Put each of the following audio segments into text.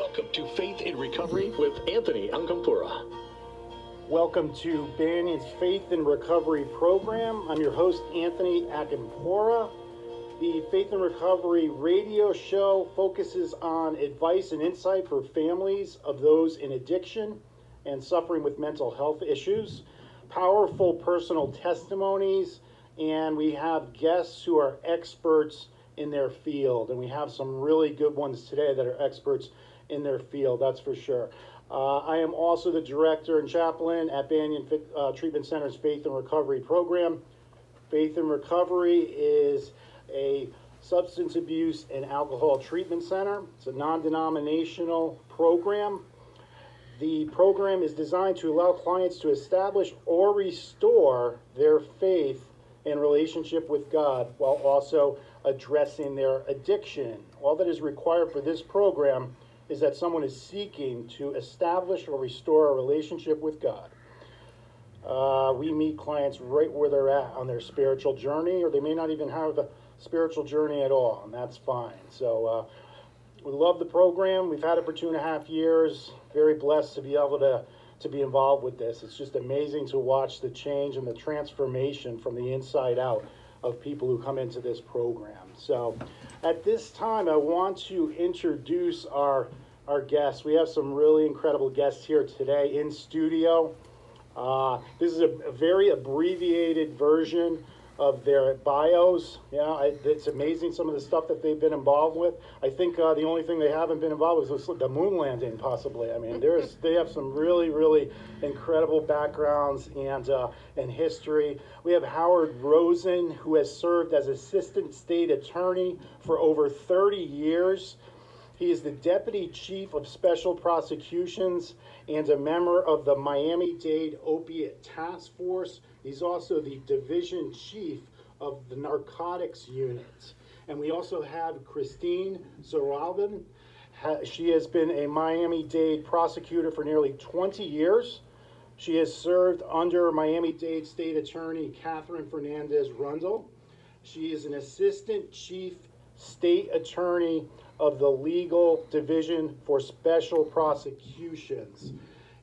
Welcome to Faith in Recovery with Anthony Acampora. Welcome to Banyan's Faith in Recovery program. I'm your host, Anthony Acampora. The Faith in Recovery radio show focuses on advice and insight for families of those in addiction and suffering with mental health issues, powerful personal testimonies, and we have guests who are experts in their field. And we have some really good ones today that are experts in their field, that's for sure. Uh, I am also the director and chaplain at Banyan uh, Treatment Center's Faith and Recovery program. Faith and Recovery is a substance abuse and alcohol treatment center. It's a non denominational program. The program is designed to allow clients to establish or restore their faith and relationship with God while also addressing their addiction. All that is required for this program is that someone is seeking to establish or restore a relationship with God. Uh, we meet clients right where they're at on their spiritual journey, or they may not even have a spiritual journey at all, and that's fine. So uh, we love the program. We've had it for two and a half years. Very blessed to be able to to be involved with this. It's just amazing to watch the change and the transformation from the inside out of people who come into this program. So, at this time, I want to introduce our our guests. We have some really incredible guests here today in studio. Uh, this is a, a very abbreviated version of their bios. Yeah, I, it's amazing some of the stuff that they've been involved with. I think uh, the only thing they haven't been involved with is the moon landing, possibly. I mean, there's they have some really, really incredible backgrounds and uh, and history. We have Howard Rosen, who has served as assistant state attorney for over 30 years. He is the Deputy Chief of Special Prosecutions and a member of the Miami Dade Opiate Task Force. He's also the Division Chief of the Narcotics Unit. And we also have Christine Zahralban. She has been a Miami Dade prosecutor for nearly 20 years. She has served under Miami Dade State Attorney Catherine Fernandez Rundle. She is an Assistant Chief State Attorney of the Legal Division for Special Prosecutions.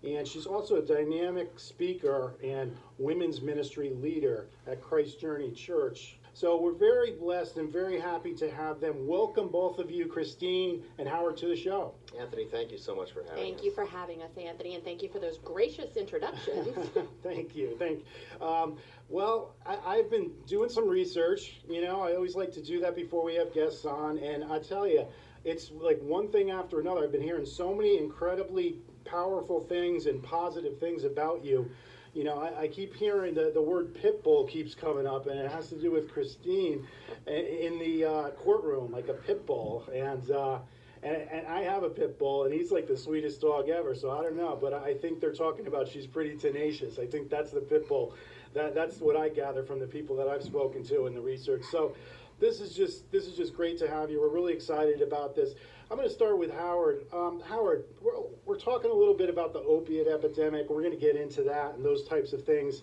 And she's also a dynamic speaker and women's ministry leader at Christ Journey Church. So we're very blessed and very happy to have them. Welcome both of you, Christine and Howard, to the show. Anthony, thank you so much for having thank us. Thank you for having us, Anthony, and thank you for those gracious introductions. thank you. Thank. Um, well, I, have been doing some research. You know, I always like to do that before we have guests on, and I tell you, it's like one thing after another. I've been hearing so many incredibly powerful things and positive things about you. You know, I, I keep hearing the, the word pit bull keeps coming up, and it has to do with Christine in the uh, courtroom, like a pit bull. And, uh, and, and I have a pit bull, and he's like the sweetest dog ever. So I don't know, but I think they're talking about she's pretty tenacious. I think that's the pit bull. That, that's what I gather from the people that I've spoken to in the research. So this is just this is just great to have you. We're really excited about this. I'm going to start with Howard. Um, Howard, we're, we're talking a little bit about the opiate epidemic. We're going to get into that and those types of things.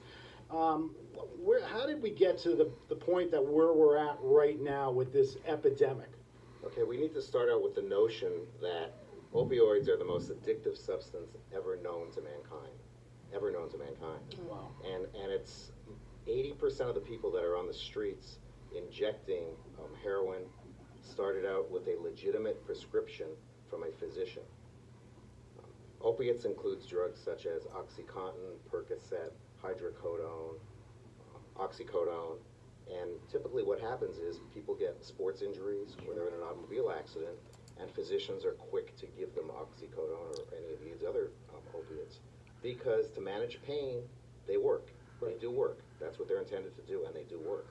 Um, where, how did we get to the, the point that where we're at right now with this epidemic? Okay, we need to start out with the notion that opioids are the most addictive substance ever known to mankind. Ever known to mankind. Wow. And, and it's 80% of the people that are on the streets injecting um, heroin started out with a legitimate prescription from a physician. Um, opiates includes drugs such as OxyContin, Percocet, hydrocodone, oxycodone, and typically what happens is people get sports injuries or they're in an automobile accident, and physicians are quick to give them oxycodone or any of these other um, opiates because to manage pain, they work. They do work. That's what they're intended to do, and they do work.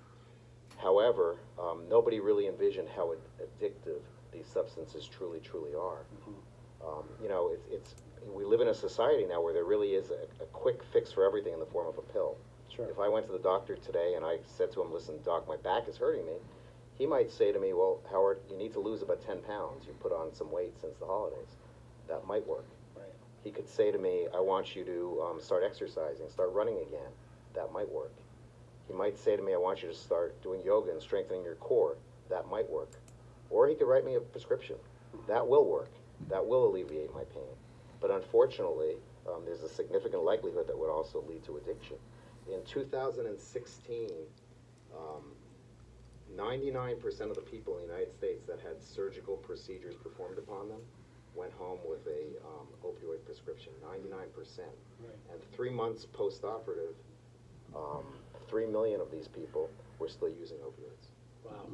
However, um, nobody really envisioned how addictive these substances truly, truly are. Mm-hmm. Um, you know, it's, it's, we live in a society now where there really is a, a, quick fix for everything in the form of a pill. Sure. If I went to the doctor today and I said to him, listen, doc, my back is hurting me, he might say to me, well, Howard, you need to lose about 10 pounds. You put on some weight since the holidays. That might work. Right. He could say to me, I want you to um, start exercising, start running again. That might work. He might say to me, I want you to start doing yoga and strengthening your core. That might work. Or he could write me a prescription. That will work. that will alleviate my pain. But unfortunately, um, there's a significant likelihood that would also lead to addiction. In 2016, um, 99% of the people in the United States that had surgical procedures performed upon them went home with a um, opioid prescription. 99%. And three months post-operative, um, three million of these people were still using opioids. Wow,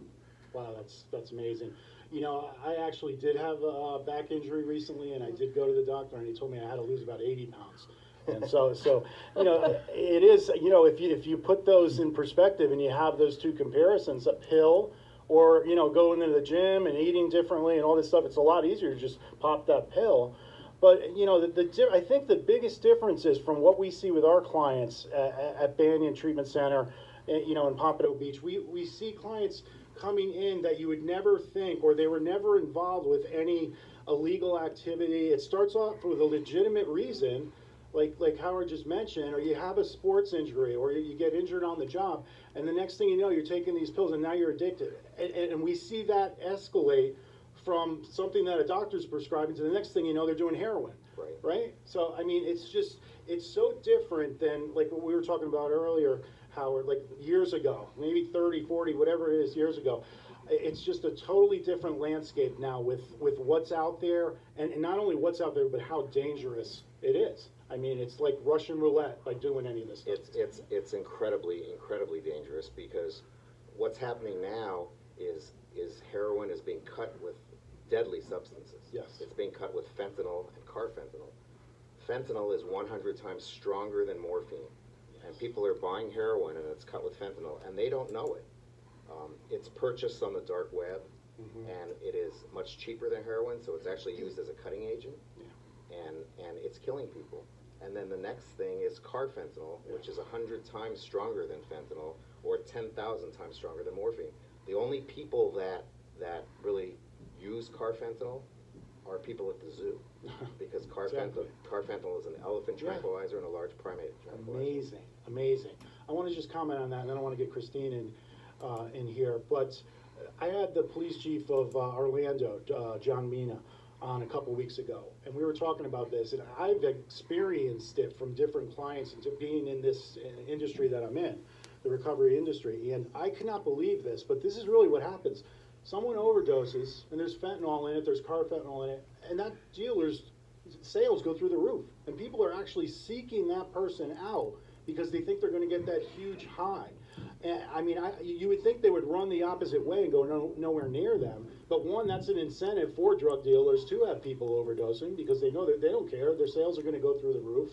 wow, that's that's amazing. You know, I actually did have a back injury recently, and I did go to the doctor, and he told me I had to lose about 80 pounds. And so, so you know, it is. You know, if you if you put those in perspective and you have those two comparisons, a pill or you know going into the gym and eating differently and all this stuff, it's a lot easier to just pop that pill. But you know, the, the I think the biggest difference is from what we see with our clients at, at Banyan Treatment Center, eh, you know, in Pompano Beach. We we see clients coming in that you would never think, or they were never involved with any illegal activity. It starts off with a legitimate reason, like like Howard just mentioned, or you have a sports injury, or you get injured on the job, and the next thing you know, you're taking these pills, and now you're addicted. And, and we see that escalate from something that a doctor's prescribing to the next thing you know, they're doing heroin. Right. Right. So I mean, it's just it's so different than like what we were talking about earlier, Howard. Like years ago, maybe 30, 40, whatever it is, years ago. It's just a totally different landscape now with with what's out there, and, and not only what's out there, but how dangerous it is. I mean, it's like Russian roulette by doing any of this stuff. It's, it's, it's incredibly, incredibly dangerous because what's happening now is, is heroin is being cut with deadly substances. Yes. It's being cut with fentanyl and carfentanil. Fentanyl is 100 times stronger than morphine. And people are buying heroin and it's cut with fentanyl and they don't know it. Um, it's purchased on the dark web and it is much cheaper than heroin, so it's actually used as a cutting agent. And, and it's killing people. And then the next thing is carfentanil, which is 100 times stronger than fentanyl or 10,000 times stronger than morphine. The only people that, that really use carfentanil are people at the zoo. Because carfentanil, carfentanil is an elephant Yeah. tranquilizer and a large primate tranquilizer. Amazing, amazing. I want to just comment on that, and then I want to get Christine in, uh, in here. But I had the police chief of uh, Orlando, uh, John Mina, on a couple weeks ago, and we were talking about this, and I've experienced it from different clients and being in this industry that I'm in, the recovery industry, and I cannot believe this, but this is really what happens. Someone overdoses, and there's fentanyl in it, there's carfentanil in it, and that dealer's sales go through the roof, and people are actually seeking that person out because they think they're going to get that huge high. And I mean, I, you would think they would run the opposite way and go no, nowhere near them. But one, that's an incentive for drug dealers to have people overdosing because they know that they don't care; their sales are going to go through the roof.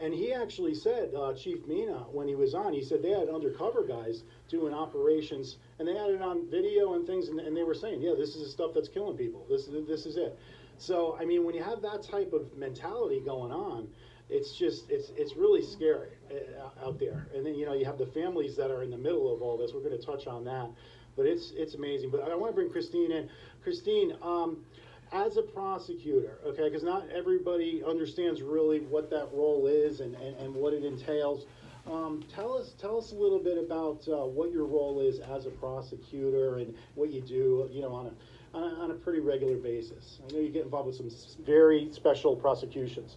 And he actually said, uh, Chief Mina, when he was on, he said they had undercover guys doing operations, and they had it on video and things, and, and they were saying, yeah, this is the stuff that's killing people. This is this is it. So I mean, when you have that type of mentality going on, it's just it's it's really scary uh, out there. And then you know you have the families that are in the middle of all this. We're going to touch on that, but it's it's amazing. But I want to bring Christine in. Christine, um, as a prosecutor, okay, because not everybody understands really what that role is and, and, and what it entails. Um, tell us tell us a little bit about uh, what your role is as a prosecutor and what you do, you know, on a, on a on a pretty regular basis. I know you get involved with some very special prosecutions.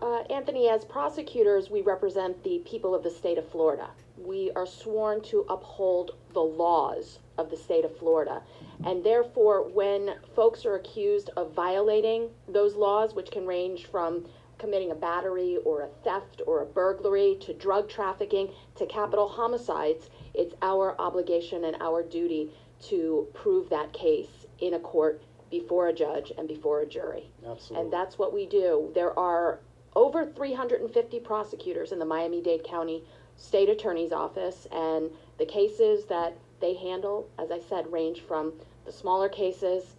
Uh, Anthony, as prosecutors, we represent the people of the state of Florida. We are sworn to uphold the laws of the state of Florida. And therefore, when folks are accused of violating those laws, which can range from committing a battery or a theft or a burglary to drug trafficking to capital homicides, it's our obligation and our duty to prove that case in a court before a judge and before a jury. Absolutely. And that's what we do. There are over 350 prosecutors in the Miami Dade County State Attorney's Office, and the cases that they handle, as I said, range from the smaller cases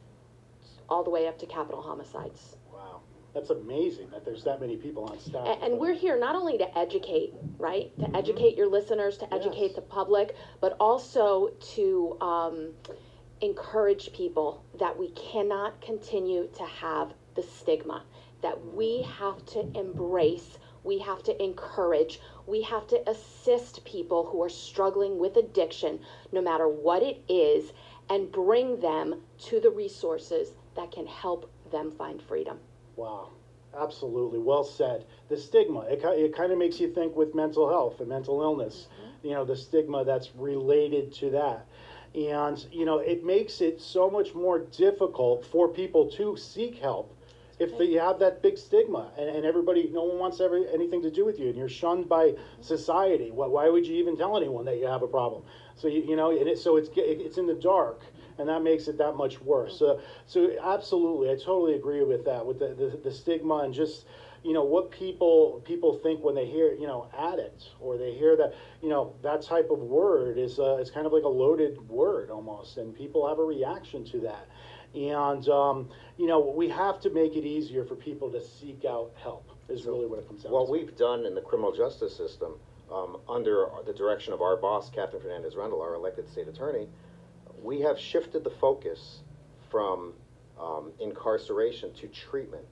all the way up to capital homicides. Wow, that's amazing that there's that many people on staff. A- And we're here not only to educate, right? To educate your listeners, to educate Yes. the public, but also to um, encourage people that we cannot continue to have the stigma, that we have to embrace, we have to encourage, we have to assist people who are struggling with addiction, no matter what it is, and bring them to the resources that can help them find freedom. Wow, absolutely. Well said. The stigma, it, it kind of makes you think with mental health and mental illness, mm-hmm. you know, the stigma that's related to that. And, you know, it makes it so much more difficult for people to seek help if the, you have that big stigma and, and everybody, no one wants every, anything to do with you and you're shunned by society. Why, why would you even tell anyone that you have a problem? So, you, you know, and it, so it's, it's in the dark and that makes it that much worse. So, so absolutely, I totally agree with that, with the, the, the stigma and just, you know what people people think when they hear you know addict or they hear that you know that type of word is uh, it's kind of like a loaded word almost and people have a reaction to that and, um, you know, we have to make it easier for people to seek out help, is really what it comes down What to. we've done in the criminal justice system, um, under the direction of our boss, Captain Fernandez Rundle, our elected state attorney, we have shifted the focus from um, incarceration to treatment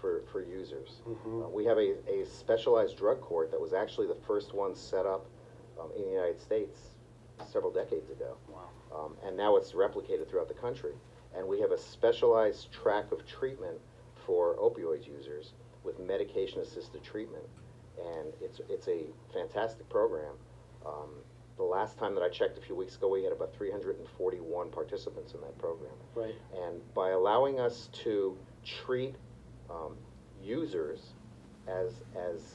for, for users. Mm-hmm. Uh, we have a, a specialized drug court that was actually the first one set up um, in the United States several decades ago. Wow. Um, and now it's replicated throughout the country and we have a specialized track of treatment for opioid users with medication-assisted treatment, and it's it's a fantastic program. Um, the last time that I checked a few weeks ago, we had about 341 participants in that program. Right. And by allowing us to treat um, users as as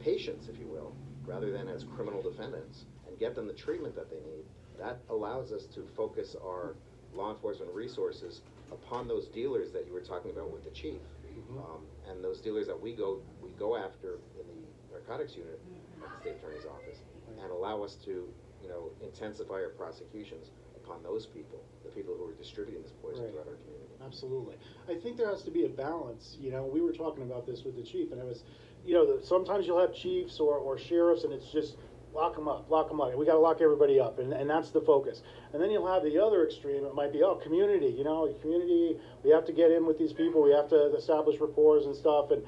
patients, if you will, rather than as criminal defendants, and get them the treatment that they need, that allows us to focus our law enforcement resources upon those dealers that you were talking about with the chief, Mm-hmm. um, and those dealers that we go we go after in the narcotics unit at the state attorney's office, and allow us to you know intensify our prosecutions upon those people, the people who are distributing this poison Right. throughout our community. Absolutely. I think there has to be a balance. You know, we were talking about this with the chief, and it was, you know, sometimes you'll have chiefs or, or sheriffs, and it's just lock them up, lock them up. We got to lock everybody up, and, and that's the focus. And then you'll have the other extreme. It might be, oh, community, you know, community, we have to get in with these people, we have to establish rapport and stuff. And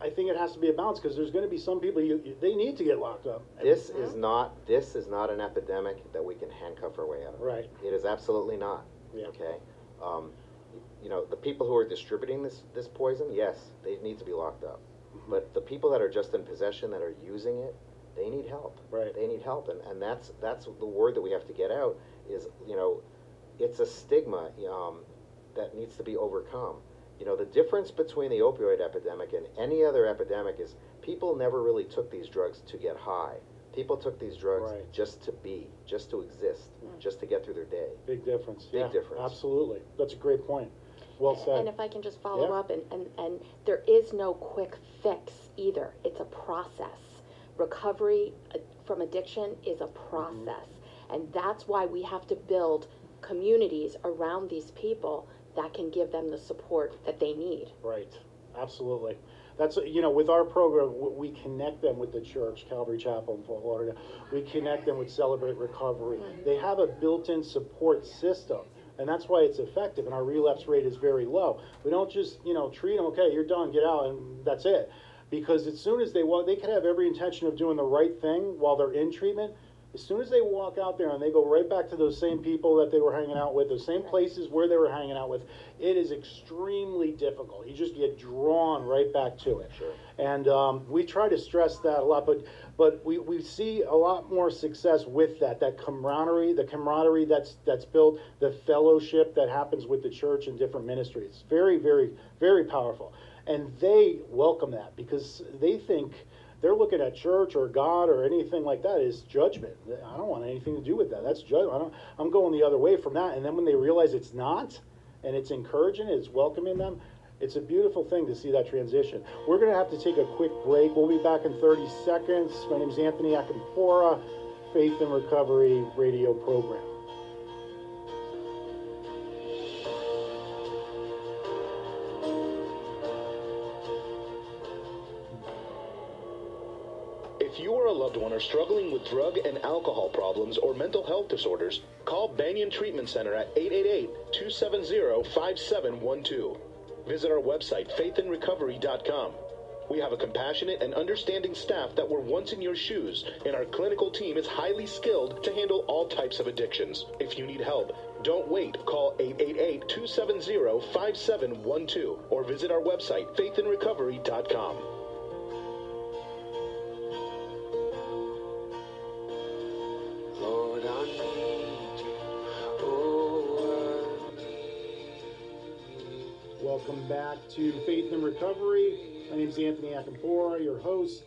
I think it has to be a balance because there's going to be some people, you, you, they need to get locked up. This is not this is not an epidemic that we can handcuff our way out of. Right. It is absolutely not. Yeah. Okay. Um, you know, the people who are distributing this this poison, yes, they need to be locked up. Mm-hmm. But the people that are just in possession that are using it, they need help. Right. They need help, and, and that's that's the word that we have to get out is you know, it's a stigma um, that needs to be overcome. You know, the difference between the opioid epidemic and any other epidemic is people never really took these drugs to get high. People took these drugs Right. just to be, just to exist, just to get through their day. Big difference. Big yeah, difference. Absolutely. That's a great point. Well said. And if I can just follow Yeah. up, and, and, and there is no quick fix either. It's a process. Recovery uh, from addiction is a process. And that's why we have to build communities around these people that can give them the support that they need. Right, absolutely. That's, you know, with our program, we connect them with the church, Calvary Chapel in Fort Lauderdale. We connect them with Celebrate Recovery. They have a built-in support system, and that's why it's effective, and our relapse rate is very low. We don't just, you know, treat them, okay, you're done, get out, and that's it. Because as soon as they walk, they could have every intention of doing the right thing while they're in treatment. As soon as they walk out there and they go right back to those same people that they were hanging out with, those same places where they were hanging out with, it is extremely difficult. You just get drawn right back to it. Sure. And um, we try to stress that a lot, but but we, we see a lot more success with that that camaraderie, the camaraderie that's that's built, the fellowship that happens with the church and different ministries. It's Very very very powerful, and they welcome that because they think they're looking at church or God or anything like that as judgment. I don't want anything to do with that. That's judgment. I I'm going the other way from that. And then when they realize it's not, and it's encouraging, it's welcoming them, it's a beautiful thing to see that transition. We're going to have to take a quick break. We'll be back in 30 seconds. My name is Anthony Acampora, Faith and Recovery radio program. You or a loved one are struggling with drug and alcohol problems or mental health disorders, call Banyan Treatment Center at 888-270-5712. Visit our website, faithandrecovery.com. We have a compassionate and understanding staff that were once in your shoes, and our clinical team is highly skilled to handle all types of addictions. If you need help, Don't wait. Call 888 270 5712 or visit our website, faithandrecovery.com. Welcome back to Faith and Recovery. My name is Anthony Acampora, your host,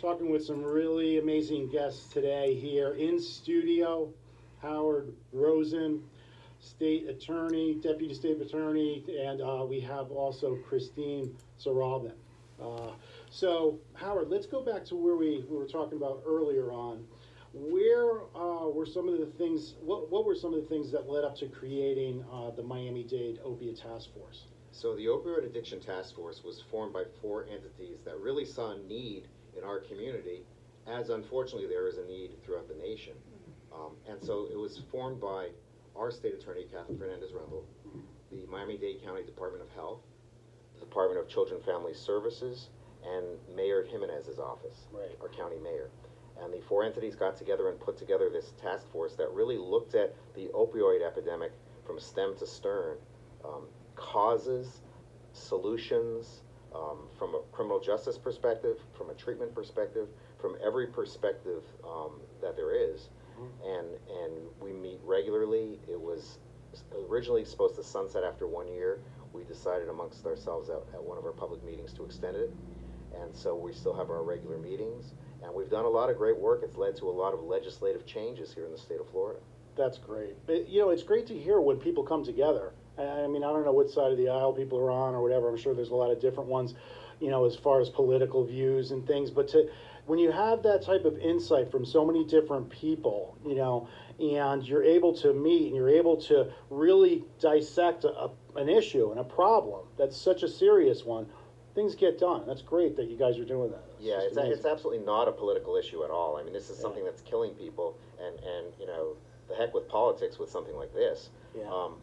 talking with some really amazing guests today here in studio. Howard Rosen, State Attorney, Deputy State Attorney, and uh, we have also Christine Zahralban. Uh, so, Howard, let's go back to where we, we were talking about earlier on. Where uh, were some of the things, what, what were some of the things that led up to creating uh, the Miami Dade Opiate Task Force? So the opioid addiction task force was formed by four entities that really saw a need in our community, as unfortunately there is a need throughout the nation. Um, and so it was formed by our state attorney, Catherine Fernandez Rundle, the Miami-Dade County Department of Health, the Department of Children and Family Services, and Mayor Gimenez's office, Right. our county mayor. And the four entities got together and put together this task force that really looked at the opioid epidemic from stem to stern, um, causes, solutions, um, from a criminal justice perspective, from a treatment perspective, from every perspective um, that there is. And, and we meet regularly. It was originally supposed to sunset after one year. We decided amongst ourselves at, at one of our public meetings to extend it. And so we still have our regular meetings. And we've done a lot of great work. It's led to a lot of legislative changes here in the state of Florida. That's great. But, you know, it's great to hear when people come together. I mean, I don't know what side of the aisle people are on or whatever. I'm sure there's a lot of different ones, you know, as far as political views and things. But to when you have that type of insight from so many different people, you know, and you're able to meet and you're able to really dissect a, an issue and a problem that's such a serious one, things get done. That's great that you guys are doing that. Yeah, it's, a, it's absolutely not a political issue at all. I mean, this is Yeah. something that's killing people, and, and you know, the heck with politics with something like this. Yeah. Um,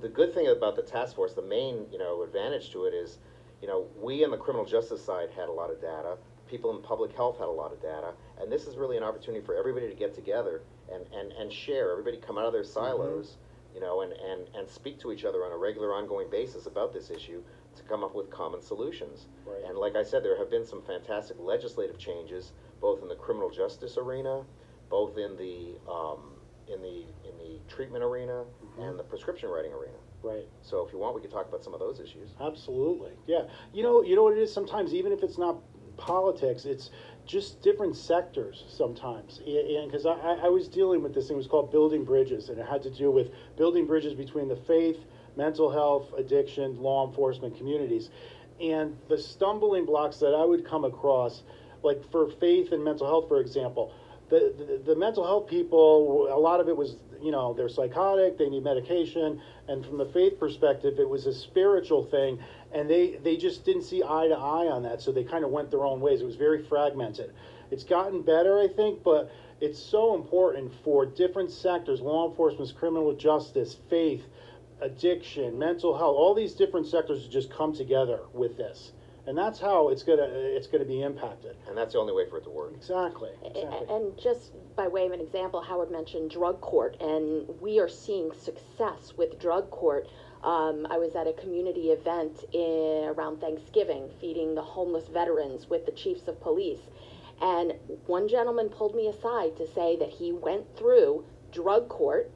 the good thing about the task force, the main you know advantage to it is, you know, we on the criminal justice side had a lot of data. People in public health had a lot of data, and this is really an opportunity for everybody to get together and, and, and share. Everybody come out of their silos, you know, and, and, and speak to each other on a regular, ongoing basis about this issue to come up with common solutions. Right. And like I said, there have been some fantastic legislative changes, both in the criminal justice arena, both in the um, in the in the treatment arena and the prescription writing arena. right. So if you want, we could talk about some of those issues. Absolutely, yeah. You know, you know what it is. Sometimes, even if it's not politics, it's just different sectors. Sometimes, and because I, I I was dealing with this thing, it was called building bridges, and it had to do with building bridges between the faith, mental health, addiction, law enforcement communities, and the stumbling blocks that I would come across, like for faith and mental health, for example. The, the, the mental health people, a lot of it was, you know, they're psychotic, they need medication, and from the faith perspective, it was a spiritual thing, and they, they just didn't see eye to eye on that, so they kind of went their own ways. It was very fragmented. It's gotten better, I think, but it's so important for different sectors law enforcement, criminal justice, faith, addiction, mental health, all these different sectors to just come together with this. And that's how it's gonna it's gonna be impacted. And that's the only way for it to work. Exactly. Exactly. And just by way of an example, Howard mentioned drug court, and we are seeing success with drug court. Um, I was at a community event in, around Thanksgiving, feeding the homeless veterans with the chiefs of police. And one gentleman pulled me aside to say that he went through drug court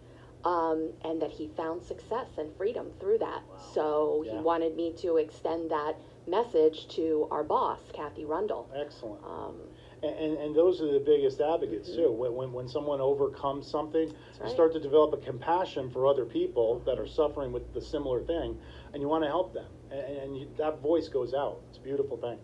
um, and that he found success and freedom through that. So Yeah. he wanted me to extend that message to our boss, Kathy Rundle. Excellent. Um, And, and, and those are the biggest advocates too. When, when, when someone overcomes something, you start to develop a compassion for other people that are suffering with the similar thing, and you want to help them. And, and you, that voice goes out. It's a beautiful thing.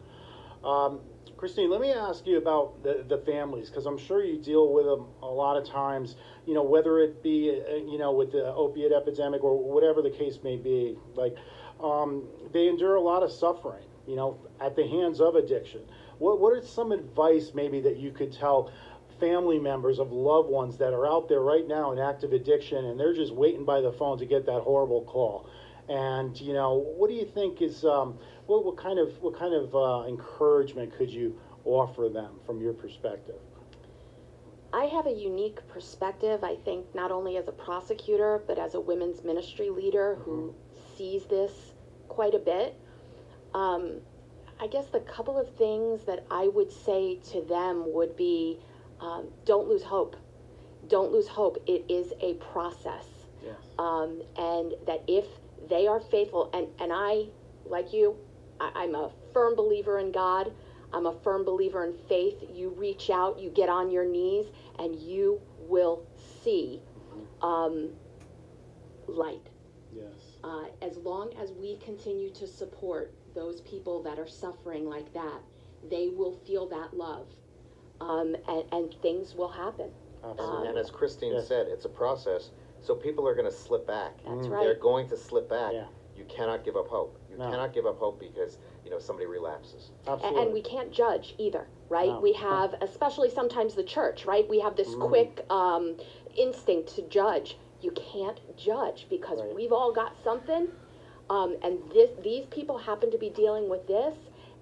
Um, Christine, let me ask you about the, the families because I'm sure you deal with them a lot of times. You know, whether it be uh, you know with the opiate epidemic or whatever the case may be, like um, they endure a lot of suffering. You know, at the hands of addiction. What what are some advice maybe that you could tell family members of loved ones that are out there right now in active addiction and they're just waiting by the phone to get that horrible call? And you know, what do you think is um, what, what kind of what kind of uh, encouragement could you offer them from your perspective? I have a unique perspective, I think, not only as a prosecutor, but as a women's ministry leader who sees this quite a bit. Um, I guess the couple of things that I would say to them would be um, don't lose hope. Don't lose hope. It is a process. Yes. Um, and that if they are faithful, and, and I, like you, I, I'm a firm believer in God. I'm a firm believer in faith. You reach out, you get on your knees, and you will see um, light. Yes. Uh, as long as we continue to support those people that are suffering like that, they will feel that love, um, and, and things will happen. Absolutely. And as Christine Yes. said, it's a process, so people are gonna slip back. That's Mm. right. They're going to slip back. Yeah. You cannot give up hope. You No. cannot give up hope because, you know, somebody relapses. A- Absolutely. And we can't judge either, right? No. We have, especially sometimes the church, right? We have this Mm. quick um, instinct to judge. You can't judge because Right. we've all got something, um, and this these people happen to be dealing with this,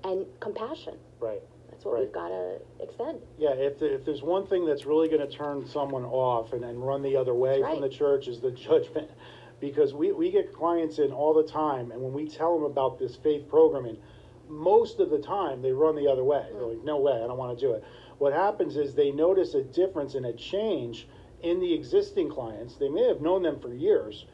and compassion. right. That's what Right. we've got to extend. Yeah, if, if there's one thing that's really going to turn someone off and, and run the other way That's from the church is the judgment. Because we, we get clients in all the time, and when we tell them about this faith programming, most of the time they run the other way. They're like, no way, I don't want to do it. What happens is they notice a difference and a change in the existing clients. They may have known them for years,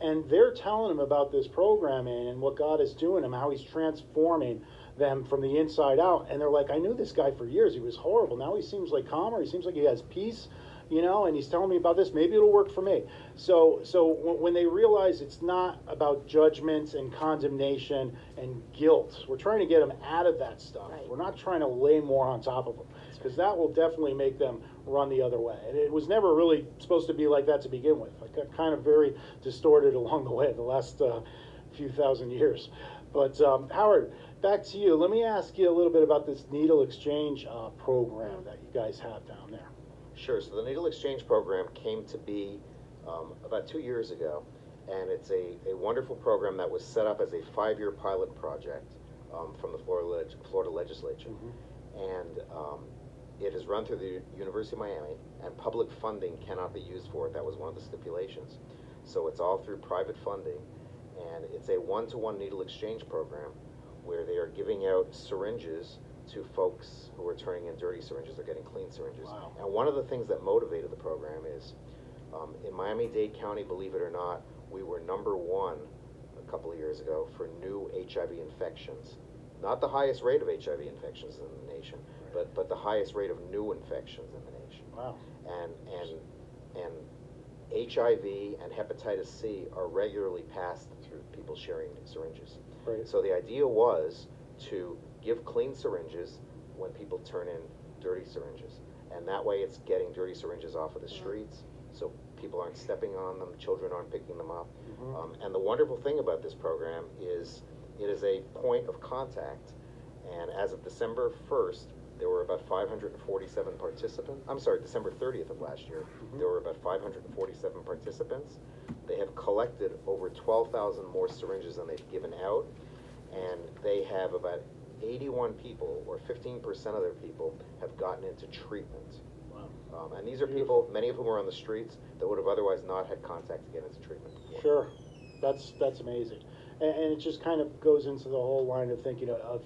and they're telling them about this programming and what God is doing them, how He's transforming them from the inside out. And they're like, I knew this guy for years. He was horrible. Now he seems like calmer. He seems like he has peace, you know. And he's telling me about this. Maybe it'll work for me. So, so when, they realize it's not about judgments and condemnation and guilt, we're trying to get them out of that stuff. Right. We're not trying to lay more on top of them because that will definitely make them run the other way. And it was never really supposed to be like that to begin with. It got kind of very distorted along the way the last uh, few thousand years. But um, Howard, back to you. Let me ask you a little bit about this needle exchange uh, program that you guys have down there. Sure. So the Needle Exchange Program came to be um, about two years ago, and it's a, a wonderful program that was set up as a five-year pilot project um, from the Florida, Florida Legislature, and um, it is run through the University of Miami, and public funding cannot be used for it. That was one of the stipulations. So it's all through private funding, and it's a one-to-one needle exchange program where they are giving out syringes to folks who are turning in dirty syringes. They're getting clean syringes. Wow. And one of the things that motivated the program is um, in Miami Dade County, believe it or not, we were number one a couple of years ago for new HIV infections. Not the highest rate of HIV infections in the nation, but, but the highest rate of new infections in the nation. Wow. And, and, and HIV and hepatitis C are regularly passed through people sharing syringes. Right. So the idea was to give clean syringes when people turn in dirty syringes. And that way it's getting dirty syringes off of the streets, so people aren't stepping on them, children aren't picking them up. Mhm. Um, and the wonderful thing about this program is it is a point of contact. And as of December 1st, there were about 547 participants. I'm sorry, December 30th of last year, there were about 547 participants. They have collected over 12,000 more syringes than they've given out, and they have about 81 people, or 15% of their people, have gotten into treatment. Wow. Um, and these are people, many of whom are on the streets, that would have otherwise not had contact to get into treatment before. Sure, that's that's amazing, and, and it just kind of goes into the whole line of thinking of, of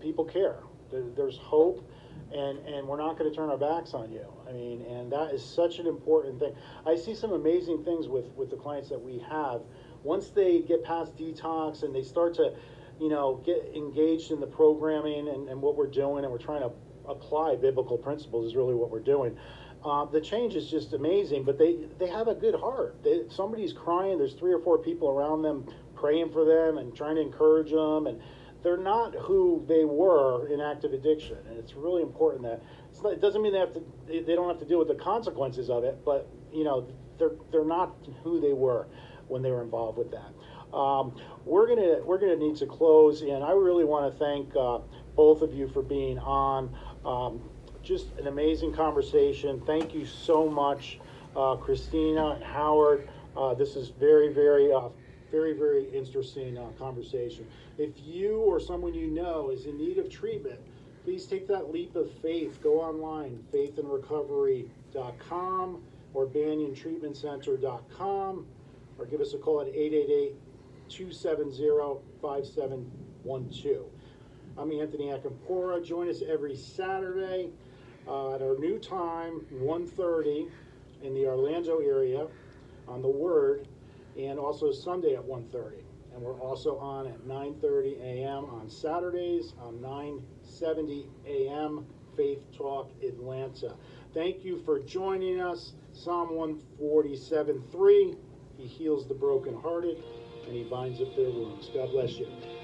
people care. There, there's hope, and and we're not going to turn our backs on you. I mean, and that is such an important thing. I see some amazing things with with the clients that we have. Once they get past detox and they start to, you know, get engaged in the programming and, and what we're doing, and we're trying to apply biblical principles is really what we're doing. Uh, the change is just amazing, but they, they have a good heart. They, somebody's crying, there's three or four people around them praying for them and trying to encourage them, and they're not who they were in active addiction. And it's really important that not, it doesn't mean they have to they, they don't have to deal with the consequences of it, but you know they're they're not who they were when they were involved with that. Um, we're gonna we're gonna need to close, and I really want to thank uh, both of you for being on. Um, just an amazing conversation. Thank you so much, uh, Christina and Howard. Uh, this is very, very, uh, very, very interesting uh, conversation. If you or someone you know is in need of treatment, please take that leap of faith. Go online, faithandrecovery.com or banyantreatmentcenter.com or give us a call at 888-270-5712. I'm Anthony Acampora. Join us every Saturday uh, at our new time, 1.30 in the Orlando area on The Word, and also Sunday at 1.30. And we're also on at 9.30 a.m. on Saturdays um, on 970 a.m. Faith Talk Atlanta. Thank you for joining us. Psalm 147.3, He heals the brokenhearted and He binds up their wounds. God bless you.